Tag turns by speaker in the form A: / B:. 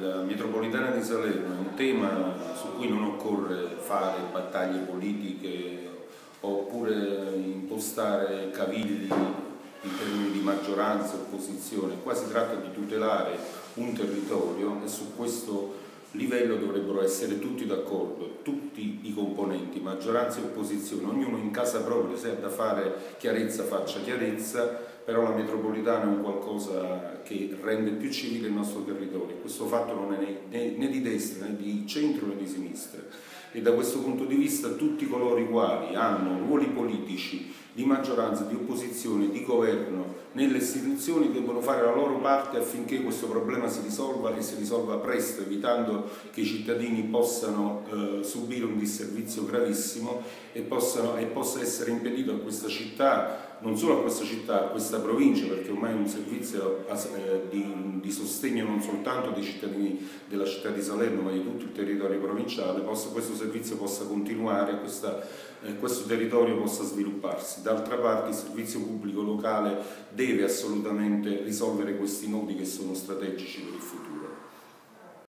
A: la metropolitana di Salerno è un tema su cui non occorre fare battaglie politiche oppure impostare cavilli in termini di maggioranza e opposizione, qua si tratta di tutelare un territorio e su questo livello dovrebbero essere tutti d'accordo, tutti i componenti, maggioranza e opposizione, ognuno in casa propria, se ha da fare chiarezza faccia chiarezza, però la metropolitana è un qualcosa che rende più civile il nostro territorio, questo fatto non è né, né di destra né di centro né di sinistra. E da questo punto di vista tutti coloro i quali hanno ruoli politici di maggioranza, di opposizione, di governo nelle istituzioni devono fare la loro parte affinché questo problema si risolva e si risolva presto, evitando che i cittadini possano eh, subire un disservizio gravissimo e, possano, e possa essere impedito a questa città non solo a questa città, a questa provincia, perché ormai è un servizio eh, di, di, sostegno non soltanto dei cittadini della città di Salerno, ma di tutto il territorio provinciale, possa, questo servizio possa continuare, questa, eh, questo territorio possa svilupparsi. D'altra parte il servizio pubblico locale deve assolutamente risolvere questi nodi che sono strategici per il futuro.